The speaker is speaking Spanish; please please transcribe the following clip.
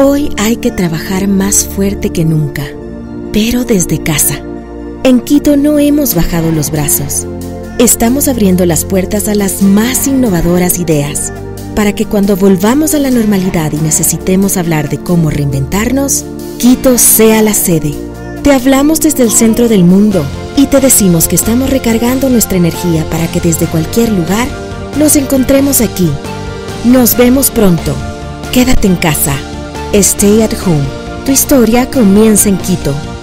Hoy hay que trabajar más fuerte que nunca, pero desde casa. En Quito no hemos bajado los brazos. Estamos abriendo las puertas a las más innovadoras ideas para que cuando volvamos a la normalidad y necesitemos hablar de cómo reinventarnos, Quito sea la sede. Te hablamos desde el centro del mundo y te decimos que estamos recargando nuestra energía para que desde cualquier lugar nos encontremos aquí. Nos vemos pronto. Quédate en casa. Stay at home. Tu historia comienza en Quito.